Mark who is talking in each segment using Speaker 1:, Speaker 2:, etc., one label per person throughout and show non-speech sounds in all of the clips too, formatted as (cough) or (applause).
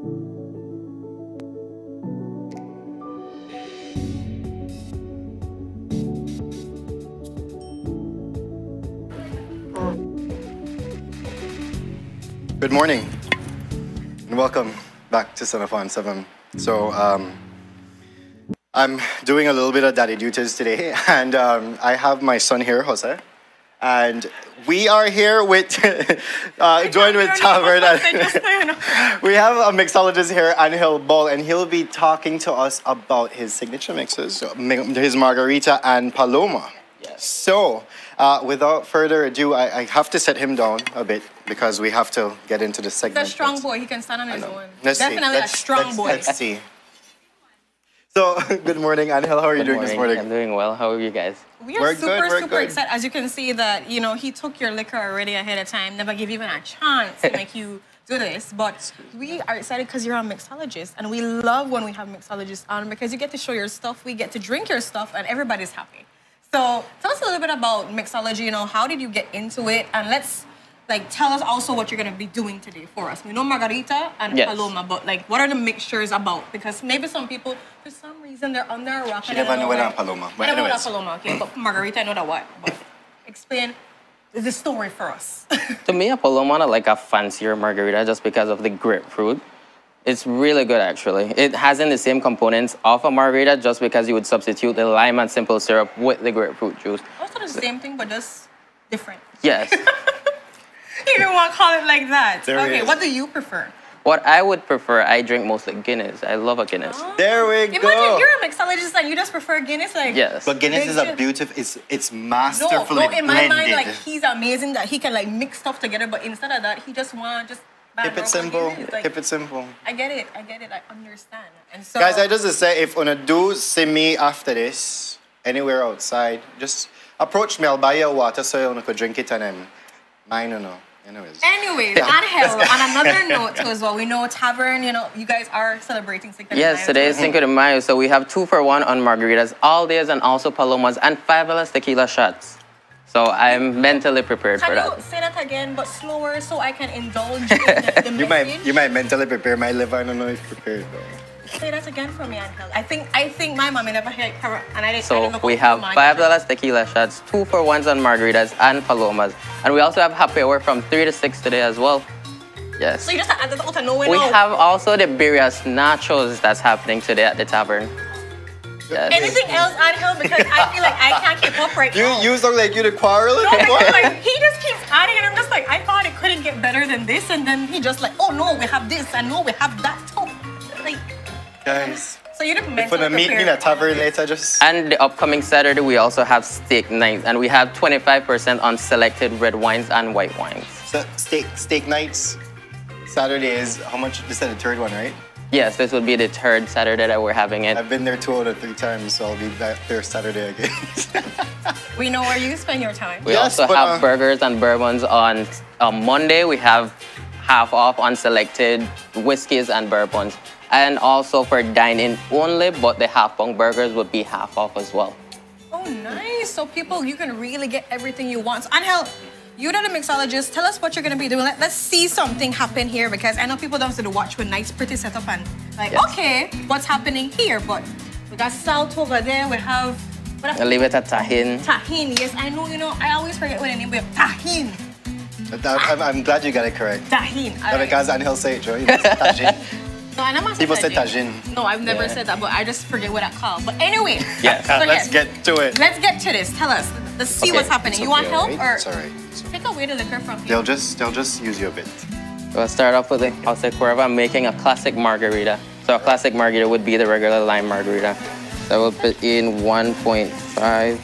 Speaker 1: Good morning and welcome back to SunUp On 7. So, um, I'm doing a little bit of daddy duties today, (laughs) and um, I have my son here, Jose. And we are here with, (laughs) uh, joined with Tavern. (laughs) we have a mixologist here, Angel Ball, and he'll be talking to us about his signature mixes, so, his margarita and paloma.
Speaker 2: Yes.
Speaker 1: So, uh, without further ado, I, I have to set him down a bit because we have to get into the
Speaker 3: He's
Speaker 1: segment.
Speaker 3: a strong boy. He can stand on his own.
Speaker 1: Let's see.
Speaker 3: Definitely
Speaker 1: Let's-
Speaker 3: a strong
Speaker 1: let's-
Speaker 3: boy.
Speaker 1: Let's see. So, (laughs) good morning, Angel. How are you
Speaker 2: Good
Speaker 1: doing
Speaker 2: morning.
Speaker 1: this morning?
Speaker 2: I'm doing well. How are you guys?
Speaker 3: We are
Speaker 1: We're
Speaker 3: super,
Speaker 1: we're
Speaker 3: super
Speaker 1: good.
Speaker 3: excited. As you can see that, you know, he took your liquor already ahead of time, never give you even a chance to make you (laughs) do this. But we are excited because you're a mixologist and we love when we have mixologists on because you get to show your stuff, we get to drink your stuff, and everybody's happy. So tell us a little bit about mixology, you know, how did you get into it? And let's like tell us also what you're gonna be doing today for us. We know margarita and
Speaker 2: Yes.
Speaker 3: paloma, but like what are the mixtures about? Because maybe some people, for some reason, they're under a rock.
Speaker 1: She never
Speaker 3: don't
Speaker 1: know what
Speaker 3: like-
Speaker 1: a paloma, but
Speaker 3: I don't know what a paloma, okay, but margarita, I know that what. But explain the story for us. (laughs)
Speaker 2: To me, a paloma like a fancier margarita just because of the grapefruit. It's really good actually. It hasn't the same components of a margarita just because you would substitute the lime and simple syrup with the grapefruit juice.
Speaker 3: also the same thing, but just different.
Speaker 2: Yes. (laughs)
Speaker 3: You don't want to call it like that.
Speaker 1: There
Speaker 3: okay, what do you prefer?
Speaker 2: what I would prefer, I drink mostly Guinness. I love a Guinness. Oh.
Speaker 1: There we
Speaker 3: Imagine
Speaker 1: go.
Speaker 3: you're a mixologist and you just prefer Guinness, like
Speaker 2: Yes.
Speaker 1: But Guinness is a beautiful, it's, it's
Speaker 3: No,
Speaker 1: masterfully
Speaker 3: no, no, in my
Speaker 1: blended.
Speaker 3: mind, like he's amazing that he can like mix stuff together, but instead of that, he just want just
Speaker 1: Keep it simple.
Speaker 3: Like,
Speaker 1: Keep it simple.
Speaker 3: I get it, I get it, I understand. And so,
Speaker 1: Guys, I just say if wanna do see me after this, anywhere outside, just approach me. I'll buy you a water so you could drink it and then mine or no. Anyways.
Speaker 3: Anyways, Angel, on (laughs) another note too as well, we know Tavern, you know, you guys are celebrating Cinco de Mayo.
Speaker 2: Yes, today is
Speaker 3: too.
Speaker 2: Cinco de Mayo, so we have two for one on margaritas, all days, and also palomas, and five dollars tequila shots. So I'm mentally prepared for that.
Speaker 3: Can
Speaker 2: that.
Speaker 3: you say that again, but slower, so I can indulge (laughs) in the, the
Speaker 1: You might, you might mentally prepare my liver. I don't know if prepared though.
Speaker 3: Say that again for me, Angel. I think I think my mommy never heard her, and I didn't. I
Speaker 2: So
Speaker 3: didn't look
Speaker 2: we have five dollars tequila shots, two for ones on margaritas and palomas, and we also have happy hour from three to six today as well. Yes.
Speaker 3: So you just added out of nowhere
Speaker 2: We
Speaker 3: now.
Speaker 2: have also the Birrias nachos that's happening today at the tavern. Yes.
Speaker 3: Anything else, Angel? Because I feel like I can't keep up right
Speaker 1: You,
Speaker 3: now.
Speaker 1: you look like you're the quarreling.
Speaker 3: No, because
Speaker 1: What?
Speaker 3: like he just keeps adding, and I'm just like, I thought it couldn't get better than this, and then he just like, oh no, we have this, and no, we have that too. Like,
Speaker 1: Guys,
Speaker 3: so you didn't
Speaker 1: if
Speaker 3: mentally
Speaker 1: wanna meet me in
Speaker 3: prepare.
Speaker 1: a tavern later, just
Speaker 2: And the upcoming Saturday, we also have steak night, and we have 25% on selected red wines and white wines.
Speaker 1: so, steak steak nights. Saturday is how much? This is the third one, right?
Speaker 2: Yes, this will be the third Saturday that we're having it.
Speaker 1: I've been there two out of three times, so I'll be back there Saturday again. (laughs)
Speaker 3: We know where you spend your time.
Speaker 2: We
Speaker 1: Yes,
Speaker 2: also
Speaker 1: but,
Speaker 2: have
Speaker 1: uh,
Speaker 2: burgers and bourbons on on Monday. We have half off on selected whiskeys and bourbons. And also for dine-in only, but the half pound burgers would be half off as well.
Speaker 3: Oh, nice. So people, you can really get everything you want. So, Angel, you're not a mixologist. Tell us what you're gonna be doing. Let, us see something happen here because I know people don't sit to watch with nice, pretty setup and like,
Speaker 2: Yes.
Speaker 3: okay, what's happening here? But we got salt over there. We have. What
Speaker 2: I'll leave it at tajin.
Speaker 3: Tajin, yes, I know, you know, I always forget what the name is. Tajin.
Speaker 1: I'm, I'm glad you got it correct.
Speaker 3: Tajin.
Speaker 1: Yeah, because Angel say it, Joe. You know, it's tagine.
Speaker 3: No, I'm not
Speaker 1: People say
Speaker 3: saying
Speaker 1: tagine.
Speaker 3: No, I've never
Speaker 2: Yeah.
Speaker 3: said that, but I just forget what I call. But anyway.
Speaker 2: Yes.
Speaker 3: so uh,
Speaker 1: Let's
Speaker 3: yes,
Speaker 1: get to it.
Speaker 3: Let's get to this. Tell us. Let's see
Speaker 2: Okay,
Speaker 3: what's happening.
Speaker 1: It's
Speaker 3: You want help
Speaker 1: alright?
Speaker 3: or
Speaker 1: It's alright.
Speaker 3: Take away the liquor from here?
Speaker 1: They'll just they'll just use you a bit.
Speaker 2: We'll start off with the Jose Cuervo I'm making a classic margarita. So a classic margarita would be the regular lime margarita. So we'll put in 1.5.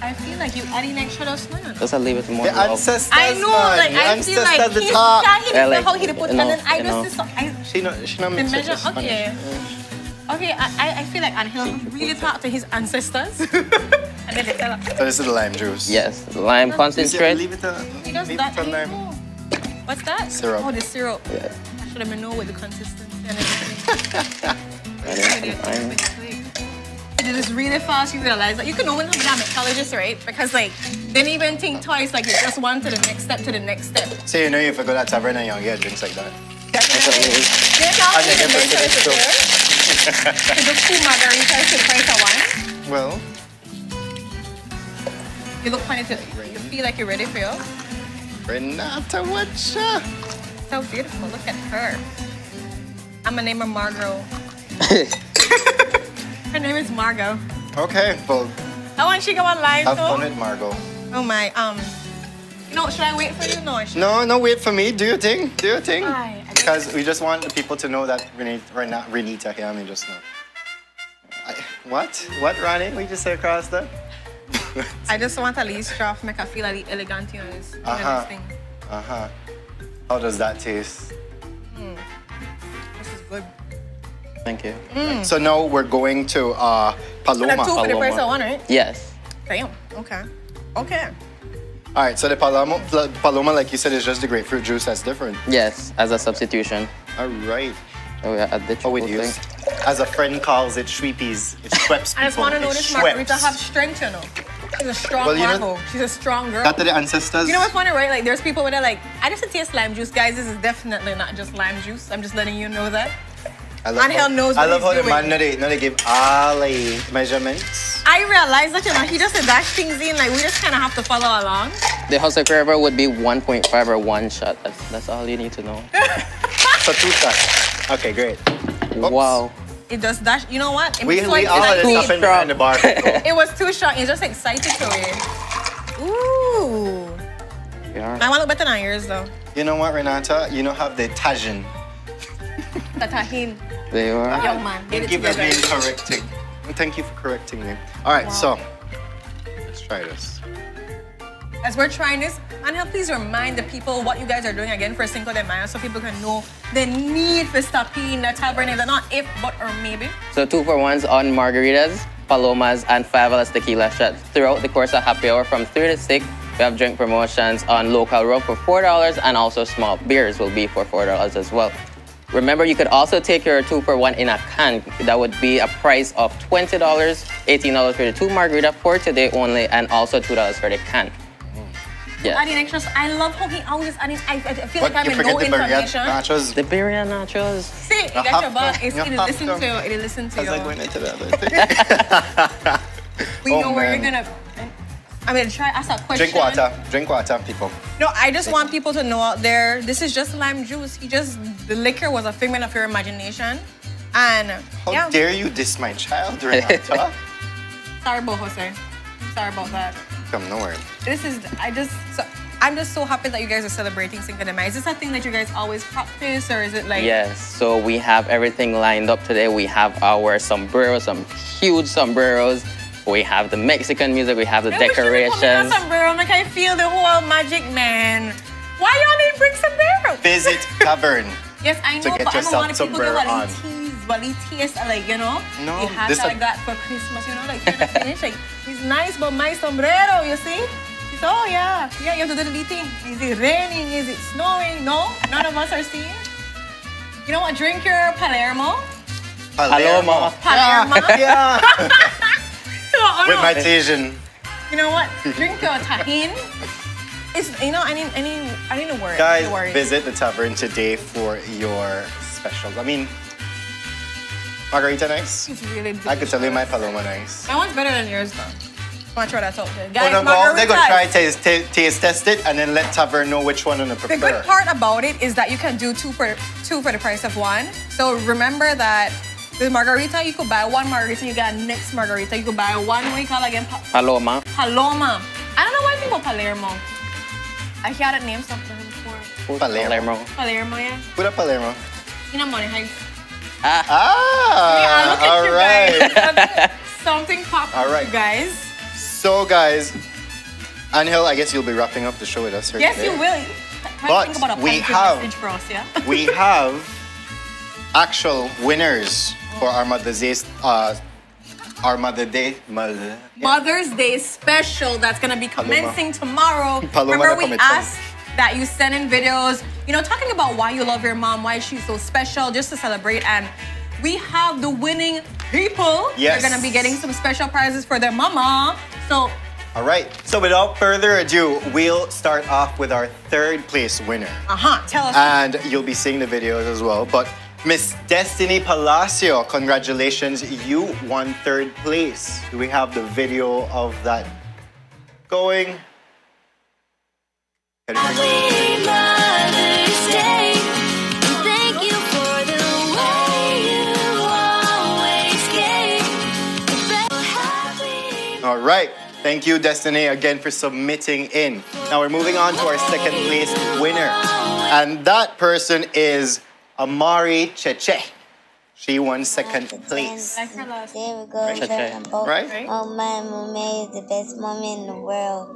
Speaker 3: I feel like you are adding extra dose. No, no, no.
Speaker 2: Just I'll leave it more
Speaker 1: The
Speaker 2: low.
Speaker 1: ancestors,
Speaker 3: I know, like I feel like
Speaker 1: ancestors, the
Speaker 3: he's
Speaker 1: top.
Speaker 3: yeah, he
Speaker 2: Yeah,
Speaker 3: did
Speaker 2: like,
Speaker 3: how he did put,
Speaker 2: you
Speaker 3: and then
Speaker 2: know,
Speaker 3: I
Speaker 2: you
Speaker 3: just
Speaker 2: know.
Speaker 3: did. I,
Speaker 1: She not she not
Speaker 3: the measure. Okay. Okay, I, I- I feel like Angel (laughs) really talked to his ancestors. (laughs) and then they tell us.
Speaker 1: So this is the lime juice.
Speaker 2: Yes, lime concentrate.
Speaker 1: leave it, uh,
Speaker 3: He does
Speaker 1: leave
Speaker 3: that.
Speaker 1: it on lime.
Speaker 3: What's that?
Speaker 1: Syrup.
Speaker 3: Oh, the syrup.
Speaker 2: Yeah.
Speaker 3: I should have been know with the consistency and everything. (laughs) Did this really fast. You realize that you can only have that mixologist, right? Because like, didn't even think twice. Like, you just one to the next step to the next step.
Speaker 1: So you know you go to that tavern and you get drinks like that.
Speaker 3: Definitely. There's not
Speaker 1: And then
Speaker 3: even
Speaker 1: get
Speaker 3: mental
Speaker 1: the
Speaker 3: is there. So the two margaritas to the price of one.
Speaker 1: Well,
Speaker 3: You look funny too. You feel like you're ready for you.
Speaker 1: Renata, what's up? Uh.
Speaker 3: So beautiful. Look at her. I'm gonna name her Margot. (laughs) her name is Margot.
Speaker 1: Okay, well,
Speaker 3: I want she go online
Speaker 1: have fun
Speaker 3: too.
Speaker 1: with Margot.
Speaker 3: Oh my. Um. You know, should I wait for you? No, I should.
Speaker 1: No, no, wait for me. Do your thing. Do your thing.
Speaker 3: I
Speaker 1: Because we just want the people to know that Renata, Renata, Renita here, I mean, just know. I, what? What, Ronnie? We just say across that? (laughs)
Speaker 3: I just want a least straw make her feel a little elegant, you know, this,
Speaker 1: Uh-huh.
Speaker 3: this thing.
Speaker 1: Uh huh. How does that taste?
Speaker 3: Good.
Speaker 2: Thank you.
Speaker 1: So now we're going to uh, Paloma.
Speaker 3: And a two for the
Speaker 2: Paloma.
Speaker 3: price of one, right?
Speaker 2: Yes.
Speaker 3: Damn. Okay. Okay.
Speaker 1: All right, so the Paloma, pl- Paloma, like you said, is just the grapefruit juice that's different.
Speaker 2: Yes, as a substitution.
Speaker 1: All right.
Speaker 2: Oh, yeah, add the
Speaker 1: Oh, it
Speaker 2: chocolate thing.
Speaker 1: As a friend calls it, sweepies. It sweeps people.
Speaker 3: I just want to know
Speaker 1: It
Speaker 3: this margarita
Speaker 1: sweeps.
Speaker 3: have strength, you know. She's a strong
Speaker 1: Well, you know-
Speaker 3: Margot. She's a strong girl.
Speaker 1: That to the ancestors.
Speaker 3: You know what's funny, right? Like, there's people with that, like, I just taste lime juice. Guys, this is definitely not just lime juice. I'm just letting you know that.
Speaker 1: I love
Speaker 3: Angel
Speaker 1: how,
Speaker 3: knows
Speaker 1: I love
Speaker 3: he's
Speaker 1: how the
Speaker 3: doing.
Speaker 1: man, now they, now they give all the measurements.
Speaker 3: I realize that, you know, he just dash things in. Like, we just kind of have to follow along.
Speaker 2: The House of Forever would be 1.5 or one shot. That's, that's all you need to know. (laughs)
Speaker 1: So two shots. Okay, great. Oops.
Speaker 2: Wow.
Speaker 3: It does dash. You know what? It
Speaker 1: We,
Speaker 3: makes
Speaker 1: we
Speaker 3: like-
Speaker 1: all
Speaker 3: it's
Speaker 1: had
Speaker 3: like
Speaker 1: it
Speaker 3: heat.
Speaker 1: up in behind the bar. (laughs)
Speaker 3: It was too short. It's just excited to it. Ooh.
Speaker 2: We are.
Speaker 3: I want to look better than yours, though.
Speaker 1: you know what, Renata? You don't have the tajin.
Speaker 3: The tajin.
Speaker 2: There you oh, are.
Speaker 3: Young man, get it
Speaker 1: Thank you for being correcting. Thank you for correcting me. All right, so let's try this.
Speaker 3: As we're trying this, Angel, please remind the people what you guys are doing again for Cinco de Mayo so people can know the need for stopping the tavern. They're not if, but, or maybe.
Speaker 2: So two for ones on margaritas, palomas, and five dollars tequila shots throughout the course of happy hour from three to six. We have drink promotions on local rum for four dollars, and also small beers will be for four dollars as well. Remember, you could also take your two for one in a can. That would be a price of twenty dollars, eighteen dollars for the two margarita for today only, and also two dollars for the can. Mm. Yeah.
Speaker 3: Adding extras. I love how he always adding. I, I feel
Speaker 1: But
Speaker 3: like I'm
Speaker 1: you
Speaker 3: in no
Speaker 1: forget the burrito
Speaker 3: information.
Speaker 1: nachos.
Speaker 2: The birria nachos.
Speaker 3: See, you
Speaker 1: You
Speaker 3: got your back.
Speaker 1: to.
Speaker 3: It's,
Speaker 1: You
Speaker 3: it
Speaker 1: have
Speaker 3: listen
Speaker 1: to.
Speaker 3: to you. It listen to
Speaker 1: How's that going
Speaker 3: you.
Speaker 1: into the other (laughs) thing?
Speaker 3: We
Speaker 1: Oh,
Speaker 3: know where you're gonna. I'm gonna try ask a question.
Speaker 1: Drink water. Drink water, people.
Speaker 3: No, I just want people to know out there. This is just lime juice. He just the liquor was a figment of your imagination, and
Speaker 1: How
Speaker 3: yeah.
Speaker 1: dare you diss my child, Renata? (laughs)
Speaker 3: Sorry about Jose. Sorry about that.
Speaker 1: Come, no worry.
Speaker 3: This is I just so, I'm just so happy that you guys are celebrating Cinco de Mayo. Is this a thing that you guys always practice, or is it like?
Speaker 2: Yes, so we have everything lined up today. We have our sombreros, some huge sombreros. We have the Mexican music, we have the
Speaker 3: I wish you would put me
Speaker 2: decorations.
Speaker 3: sombrero, Like I feel the whole magic man. Why y'all didn't bring sombrero?
Speaker 1: Visit Tavern.
Speaker 3: Yes, I
Speaker 1: To
Speaker 3: know,
Speaker 1: get
Speaker 3: but I don't want people to
Speaker 1: sombrero
Speaker 3: what
Speaker 1: on.
Speaker 3: he tease, what he taste like, you know?
Speaker 1: No,
Speaker 3: He has
Speaker 1: this
Speaker 3: like
Speaker 1: a-
Speaker 3: that for Christmas, you know, like you're not finished. Like, he's nice, but my sombrero, you see? He's, oh yeah, yeah, you have to do the thing. Is it raining? Is it snowing? No, none of us are seeing. You know what? Drink your Palermo.
Speaker 1: Palermo.
Speaker 3: Palermo.
Speaker 1: Yeah. (laughs)
Speaker 3: Oh,
Speaker 1: With my Tajin.
Speaker 3: You know what? Drink your tajin. It's, you know, I need, I need, I need a word.
Speaker 1: Guys,
Speaker 3: a word.
Speaker 1: visit the tavern today for your specials. I mean, margarita nice.
Speaker 3: It's really
Speaker 1: I could tell you my
Speaker 3: delicious.
Speaker 1: Paloma nice.
Speaker 3: My one's better than yours, though. I'm gonna try that out there.
Speaker 1: Oh,
Speaker 3: Guys,
Speaker 1: no, go, they're gonna try
Speaker 3: margaritas.
Speaker 1: taste, taste, taste test it and then let Tavern know which one to
Speaker 3: The
Speaker 1: prefer.
Speaker 3: good part about it is that you can do two for two for the price of one. So remember that the margarita, you could buy one margarita, you get a next margarita. You could buy one, what you call again? Pa-
Speaker 2: Paloma.
Speaker 3: Paloma. I don't know why people Palermo. I heard it named something before.
Speaker 1: Palermo.
Speaker 3: Palermo, yeah.
Speaker 1: Put up Palermo.
Speaker 3: You know, money heights.
Speaker 1: Ah,
Speaker 3: Yeah, look at
Speaker 1: all
Speaker 3: you
Speaker 1: right. (laughs)
Speaker 3: Something popped
Speaker 1: All
Speaker 3: up,
Speaker 1: right.
Speaker 3: you guys.
Speaker 1: So, guys, Angel, I guess you'll be wrapping up the show with us here
Speaker 3: Yes,
Speaker 1: today.
Speaker 3: you will. Try
Speaker 1: But
Speaker 3: think about a
Speaker 1: we have-
Speaker 3: message for us, yeah?
Speaker 1: we have actual winners for our Mother's Day, uh, our Mother Day, Mother.
Speaker 3: Mother's Day special that's gonna be commencing tomorrow. (laughs)
Speaker 1: Paloma
Speaker 3: Remember, we asked that you send in videos, you know, talking about why you love your mom, why she's so special, just to celebrate. And we have the winning people.
Speaker 1: Yes.
Speaker 3: They're gonna be getting some special prizes for their mama. So
Speaker 1: All right. So without further ado, we'll start off with our third place winner.
Speaker 3: Uh-huh. Tell us.
Speaker 1: And you'll be seeing the videos as well. But Miss Destiny Palacio, congratulations. You won third place. Do we have the video of that going? All right. Thank you, Destiny, again for submitting in. Now we're moving on to our second place winner. And that person is Amari Cheche. She won second place.
Speaker 3: Like her last-
Speaker 4: There we go.
Speaker 2: Right.
Speaker 4: Right.
Speaker 1: Right?
Speaker 3: Right.
Speaker 4: Oh, my mommy is the best mommy in the world.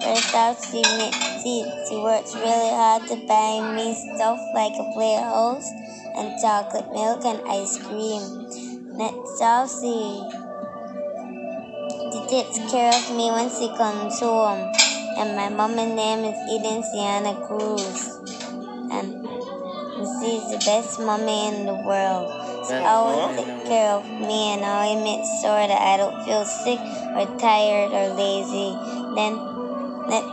Speaker 4: First off, she, ma- she, she works really hard to buy me stuff like a playhouse and chocolate milk and ice cream. Next off, she, she takes care of me when she comes home. And my mom's name is Eden Sienna Cruz. And she's the best mommy in the world. She always takes care of me and i always makes sure that I don't feel sick or tired or lazy. Then let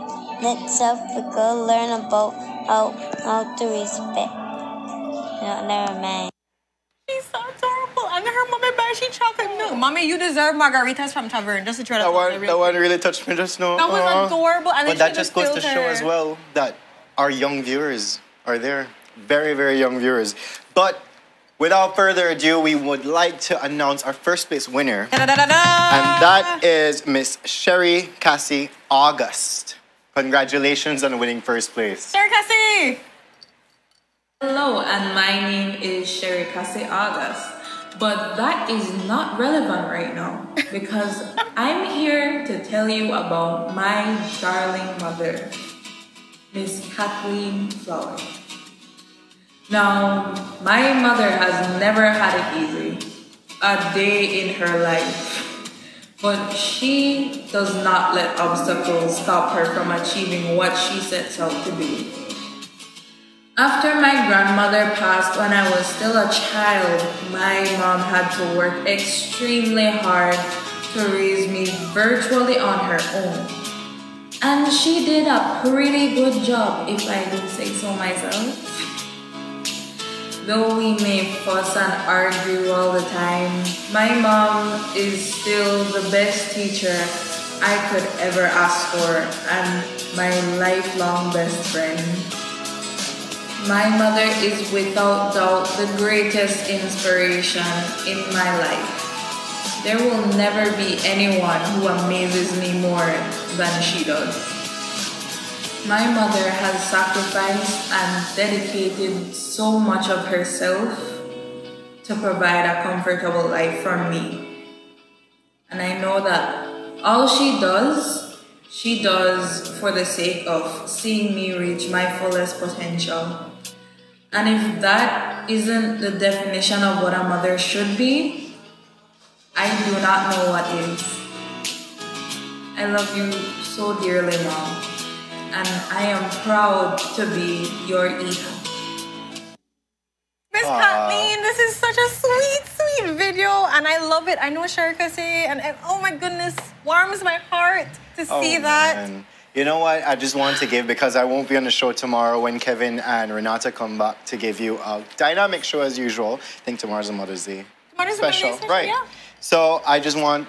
Speaker 4: let's have to go learn about how how to respect. No, never mind.
Speaker 3: She's so adorable. And her mommy buys she chocolate milk. Mommy, you deserve margaritas from Tavern. Just to try to
Speaker 1: That
Speaker 3: tell
Speaker 1: one,
Speaker 3: you
Speaker 1: that one really touched me just now.
Speaker 3: That was
Speaker 1: Aw.
Speaker 3: adorable. And
Speaker 1: But that just goes to show
Speaker 3: filter.
Speaker 1: as well that our young viewers are there. Very, very young viewers. But without further ado, we would like to announce our first place winner. And that is Miss Sherry Cassie August. Congratulations on winning first place.
Speaker 3: Sherry Cassie.
Speaker 5: Hello, and my name is Sherry Cassie August. But that is not relevant right now because (laughs) I'm here to tell you about my darling mother, Miss Kathleen Flower. Now, my mother has never had it easy, a day in her life. But she does not let obstacles stop her from achieving what she sets out to be. After my grandmother passed when I was still a child, my mom had to work extremely hard to raise me virtually on her own. And she did a pretty good job, if I do say so myself. Though we may fuss and argue all the time, my mom is still the best teacher I could ever ask for and my lifelong best friend. My mother is without doubt the greatest inspiration in my life. There will never be anyone who amazes me more than she does. My mother has sacrificed and dedicated so much of herself to provide a comfortable life for me. And I know that all she does, she does for the sake of seeing me reach my fullest potential. And if that isn't the definition of what a mother should be, I do not know what is. I love you so dearly, Mom and I am proud to be your Ethan.
Speaker 3: Miss Kathleen, this is such a sweet, sweet video, and I love it. I know Sherry Cassie, and, and oh my goodness, warms my heart to oh, see
Speaker 1: Oh,
Speaker 3: that.
Speaker 1: man. You know what? I just want to give because I won't be on the show tomorrow when Kevin and Renata come back to give you a dynamic show as usual. I think tomorrow's a Mother's Day
Speaker 3: Mother's Day
Speaker 1: special,
Speaker 3: special,
Speaker 1: right?
Speaker 3: yeah.
Speaker 1: So I just want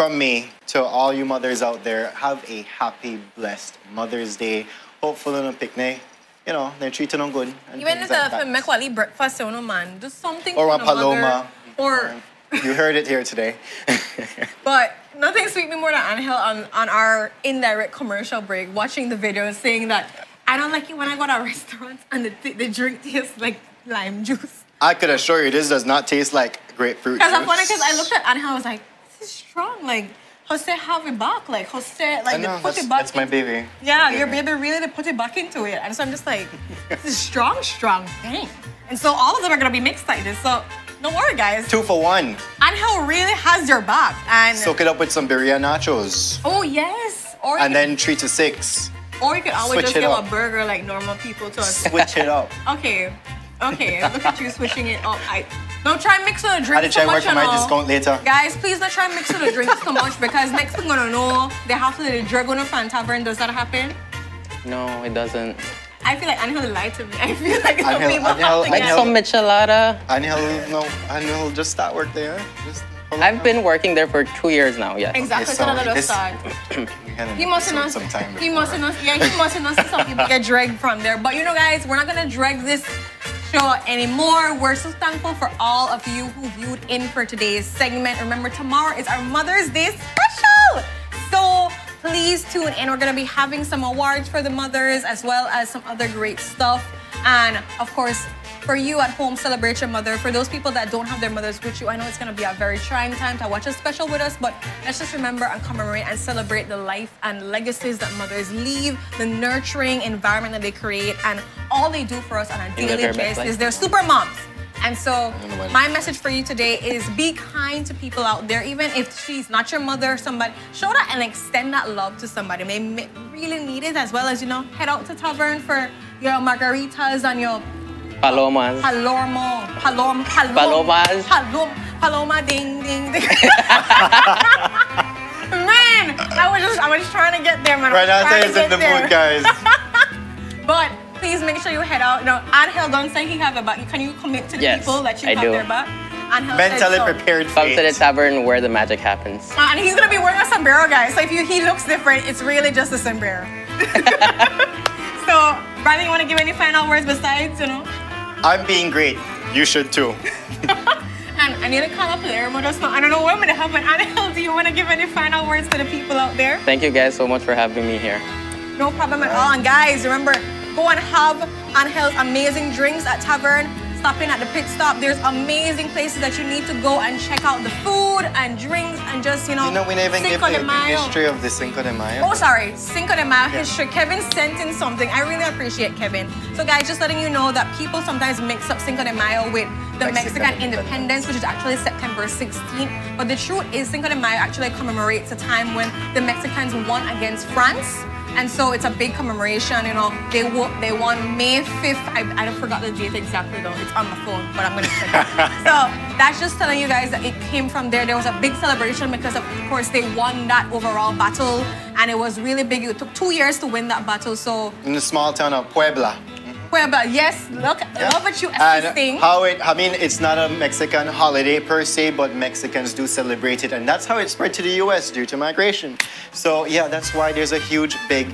Speaker 1: from me to all you mothers out there, have a happy, blessed Mother's Day. Hopefully on a picnic, you know, they're treating them good. And
Speaker 3: Even if
Speaker 1: like
Speaker 3: make quality breakfast, you know, man, just something
Speaker 1: Or
Speaker 3: for
Speaker 1: a
Speaker 3: the mother.
Speaker 1: paloma.
Speaker 3: Or, (laughs)
Speaker 1: You heard it here today. (laughs)
Speaker 3: but nothing sweet me more than Angel on, on our indirect commercial break, watching the video saying that I don't like it when I go to restaurants and the, the drink tastes like lime juice.
Speaker 1: I could assure you this does not taste like grapefruit
Speaker 3: Because I'm
Speaker 1: juice.
Speaker 3: funny because I looked at Angel, I was like, is strong. Like, Jose have it back. Like, Jose, like,
Speaker 1: know,
Speaker 3: put it back.
Speaker 1: that's my baby.
Speaker 3: Yeah, your baby really to put it back into it. And so I'm just like, this is strong, strong. thing. And so all of them are gonna be mixed like this. So don't worry, guys.
Speaker 1: Two for one.
Speaker 3: Angel really has your back. And
Speaker 1: Soak it up with some birria nachos.
Speaker 3: oh yes. Or
Speaker 1: And then three to six.
Speaker 3: or you could always
Speaker 1: switch
Speaker 3: just give
Speaker 1: up.
Speaker 3: a burger like normal people to us.
Speaker 1: Switch it up. (laughs)
Speaker 3: Okay. Okay. Look at you switching it up. I Don't try and mix with the drinks
Speaker 1: had to
Speaker 3: too
Speaker 1: try
Speaker 3: much,
Speaker 1: work my discount later.
Speaker 3: Guys, please don't try and mix with the drinks too much (laughs) because next thing gonna know, they have to the drug on the front tavern. Does that happen?
Speaker 2: No, it doesn't.
Speaker 3: I feel like Angel lied to me. I feel like the
Speaker 1: Angel-
Speaker 3: people
Speaker 1: Angel-
Speaker 3: have to
Speaker 2: Like
Speaker 3: get-
Speaker 2: some michelada.
Speaker 1: And he'll no, and he'll just start work there. Just
Speaker 2: I've been working there for two years now, yes.
Speaker 3: Exactly,
Speaker 1: Okay,
Speaker 3: so
Speaker 1: so
Speaker 3: another
Speaker 1: this-
Speaker 3: start.
Speaker 1: We had an
Speaker 3: He must
Speaker 1: episode
Speaker 3: have
Speaker 1: sometime
Speaker 3: He
Speaker 1: before.
Speaker 3: must have Yeah, he must have some people get dragged from there. But you know, guys, we're not gonna drag this show anymore. We're so thankful for all of you who viewed in for today's segment. Remember, tomorrow is our Mother's Day special. So please tune in. We're gonna be having some awards for the mothers as well as some other great stuff. And of course, for you at home, celebrate your mother. For those people that don't have their mothers with you, I know it's gonna be a very trying time to watch a special with us, but let's just remember and commemorate and celebrate the life and legacies that mothers leave, the nurturing environment that they create, and all they do for us on a daily
Speaker 2: their very best
Speaker 3: basis.
Speaker 2: life.
Speaker 3: They're super moms. And so, my message for you today is be kind to people out there, even if she's not your mother, or somebody. Show that and extend that love to somebody. They may really need it, as well as, you know, head out to tavern for your margaritas and your
Speaker 2: Palomas.
Speaker 3: Palormo, palom, palom,
Speaker 2: Palomas.
Speaker 3: palom, paloma, ding, ding, ding. (laughs) man, I was just, I was just trying to get there, man.
Speaker 1: Right
Speaker 3: was
Speaker 1: after it's in the
Speaker 3: get
Speaker 1: mood, guys. (laughs)
Speaker 3: But please make sure you head out. No, Angel don't say he have a back. Can you commit to the
Speaker 2: Yes,
Speaker 3: people that you
Speaker 2: I
Speaker 3: have
Speaker 2: do.
Speaker 3: their back? Angel
Speaker 1: Mentally
Speaker 3: said so.
Speaker 1: prepared
Speaker 2: Come to the tavern where the magic happens.
Speaker 3: Uh, and he's gonna be wearing a sombrero, guys. So if you, he looks different, it's really just a sombrero. (laughs) so, Bradley, you wanna give any final words besides, you know?
Speaker 1: I'm being great. You should too. (laughs)
Speaker 3: And I need to call up there, but just not, I don't know what I'm gonna have, but Angel, do you wanna give any final words to the people out there?
Speaker 2: Thank you guys so much for having me here.
Speaker 3: No problem at all. And guys, remember, go and have Angel's amazing drinks at Tavern. Stop in at the pit stop. There's amazing places that you need to go and check out the food and drinks and just, you know,
Speaker 1: You know, we never gave
Speaker 3: de
Speaker 1: the history of the Cinco de Mayo.
Speaker 3: Oh, sorry. Cinco de Mayo history. Kevin sent in something. I really appreciate Kevin. So, guys, just letting you know that people sometimes mix up Cinco de Mayo with the
Speaker 1: Mexican
Speaker 3: Mexican, Independence, which is actually September 16th. But the truth is, Cinco de Mayo actually commemorates a time when the Mexicans won against France. And so it's a big commemoration, you know. They won, they won May 5th. I, I forgot the date exactly though. It's on my phone, but I'm gonna check it. (laughs) so that's just telling you guys that it came from there. There was a big celebration because of course they won that overall battle and it was really big. It took two years to win that battle. So
Speaker 1: In the small town of Puebla.
Speaker 3: Puebla, yes, look,
Speaker 1: Yeah.
Speaker 3: love what you
Speaker 1: And
Speaker 3: assisting.
Speaker 1: how it, I mean, it's not a Mexican holiday per se, but Mexicans do celebrate it. And that's how it spread to the US due to migration. So, yeah, that's why there's a huge, big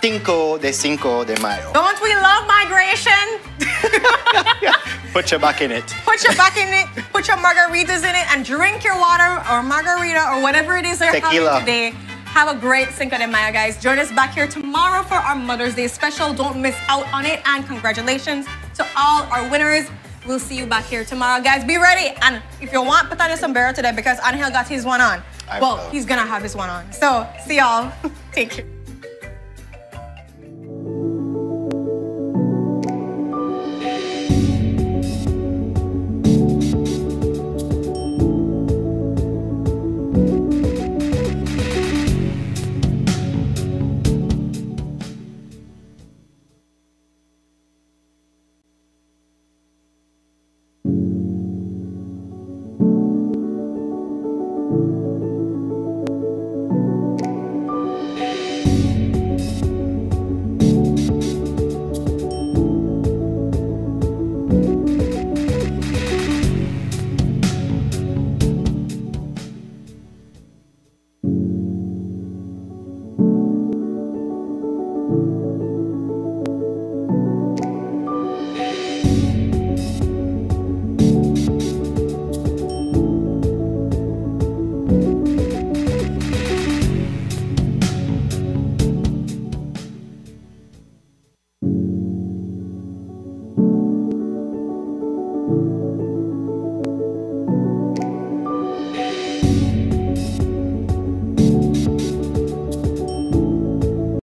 Speaker 1: Cinco de Cinco de Mayo.
Speaker 3: Don't we love migration? (laughs)
Speaker 1: Put your back in it.
Speaker 3: Put your back in it, put your margaritas in it, and drink your water or margarita or whatever it is you're
Speaker 1: Tequila.
Speaker 3: having today. Have a great Cinco de Mayo, guys. Join us back here tomorrow for our Mother's Day special. Don't miss out on it. And congratulations to all our winners. We'll see you back here tomorrow, guys. Be ready. And if you want, put on your sombrero today because Angel got his one on.
Speaker 1: I
Speaker 3: well,
Speaker 1: will.
Speaker 3: he's gonna have his one on. So, see y'all. (laughs) Take care.